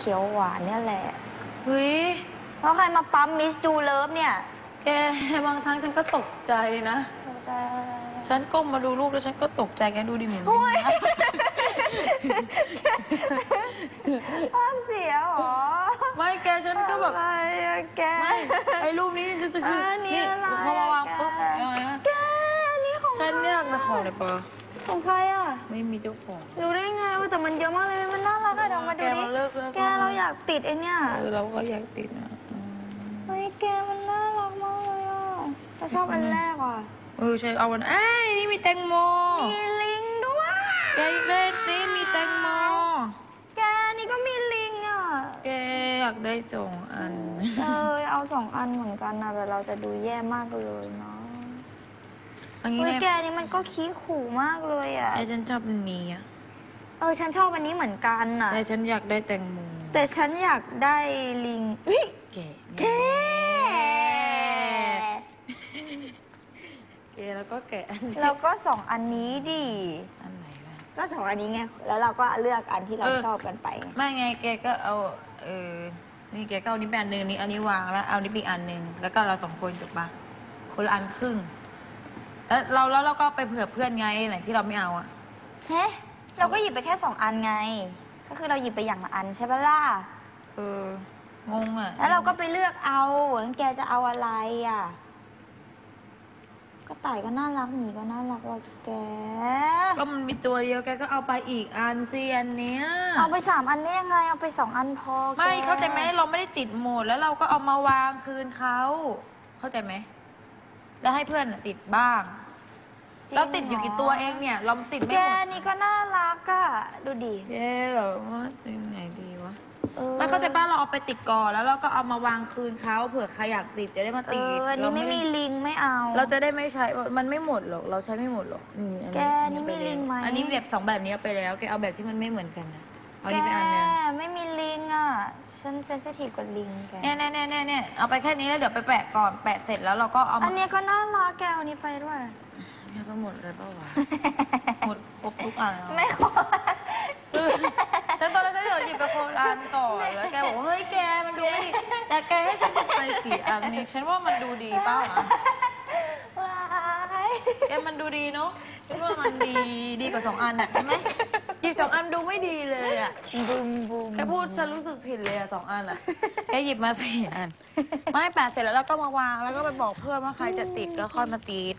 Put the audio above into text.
เขียวหวานเนี่ยแหละเฮ้ยเพราะใครมาปั๊มมิสดูเลิฟเนี่ยแกบางครั้งฉันก็ตกใจนะเราจะฉันก้มมาดูรูปแล้วฉันก็ตกใจแกดูดิเหมือนโอ้ยภาพเสียเหรอไม่แกฉันก็แบบอะไรอะแก ไม่ไอ้รูปนี้จะจะคืออันนี้นี่อะไรพอมาวางปุ๊บแกยังไงนะแกอันนี้ของฉันเรียกนะของเลยปะของใครอะไม่มีเจ้าของรู้ได้ไง ว่าแต่มันเยอะมากเลยมันน่ารักอะเดี๋ยวมาดูแกดิมาเลิกเลิกแกเราอยากติดไอเนี่ยเออเราก็อยากติดนะอืมเฮ้ยแกมันน่ารักมากเลยอะเราชอบอันแรกอะเออใช่เอาวันเอ้ยนี่มีแตงโมมีลิงด้วยแกอีกได้นี่มีแตงโมแกนี่ก็มีลิงอะแกอยากได้สองอันเออเอาสองอันเหมือนกันนะแต่เราจะดูแย่มากเลยเนาะอันนี้เฮ้ยเนี่ยแกนี่มันก็ขี้ขู่มากเลยอะไอ้ฉันชอบอันนี้อะ เออฉันชอบอันนี้เหมือนกันอะ แต่ฉันอยากได้แตงโมแต่ฉันอยากได้ลิงเฮ้ยแกแกแกแล้วก็แกะอันนี้เราก็สองอันนี้ดิ อันไหนล่ะ ก็สองอันนี้ไง แล้วเราก็เลือกอันที่เราเออ ชอบกันไปไงไม่ไงแกก็เอาเออนี่แกก็เอานี้ไปอันหนึ่งนี่อันนี้วางแล้วเอานี้ไปอีกอันหนึ่งแล้วก็เราสองคนจบปะคนละอันครึ่งแล้วเราแล้วเราก็ไปเผื่อเพื่อนไงไหนที่เราไม่เอาอะเฮ้ เราก็หยิบไปแค่สองอันไง ก็คือเราหยิบไปอย่างละอันใช่ปะล่ะ เอองงอะแล้วเราก็ไปเลือกเอางั้นแกจะเอาอะไรอะก็ต่ายก็น่ารักหมีก็น่ารักว่ะแก ก็มันมีตัวเดียวแกก็เอาไปอีกอันสิอันเนี้ยเอาไปสามอันได้ยังไง เอาไปสองอันพอแกไม่เข้าใจไหมเราไม่ได้ติดโหมดแล้วเราก็เอามาวางคืนเขาเข้าใจไหมแล้วให้เพื่อนน่ะติดบ้างจง เราติดอยู่กี่ตัวเองเนี่ย เราติดไม่แกหมดนี่ก็น่ารักอะดูดิเย้เหรอว่าจะไหนดีวะออไม่เข้าใจป้าเราเอาไปติดก่อนแล้วเราก็เอามาวางคืนเขาเผื่อใครอยากติดจะได้มาเอติดออันนี้ไม่มีเราลิงไม่เอา เราจะได้ไม่ใช้มันไม่หมดหรอกเราใช้ไม่หมดหรอกนี่อันแกนี้นี่มีเอาปลิงไหม อันนี้แบบสองแบบนี้เอาไปแล้วแกเอาแบบที่มันไม่เหมือนกันนะเอาแกนี้ไปอันหนึง ไม่มีลิงอะฉันเซนซิทีฟกับลิงแกเนี่ยเนี่ยเนี่ยเนี่ยเนี่ยเอาไปแค่นี้แล้วเดี๋ยวไปแปะก่อน แปะเสร็จแล้วเราก็เอาอัมานเนี้ยก็น่ารักแกเอาอันนี้ไปด้วย เนี่ยก็หมดเลยเปล่าวะ หมดครบทุกอันแล้วไม่ขอคือฉันตอนแรกฉันจะหยิบไปโครานก่อนแล้วแกบอกว่าเฮ้ยแกมันดูไม่ดีแต่แกให้ฉันหยิบไปสี่อันนี้ฉันว่ามันดูดีเปล่าวะว้ายแกมันดูดีเนาะฉันว่ามันดีดีกว่าสองอันอะใช่ไหมหยิบสองอันดูไม่ดีเลยอะบูมบูมแกพูดฉันรู้สึกผิดเลยอะสองอันอะแกหยิบมาสี่อัน ไม่แปะเสร็จแล้วเราก็มาวางแล้วก็ไปบอกเพื่อนว่าใครจะติดก็ค่อยมาติด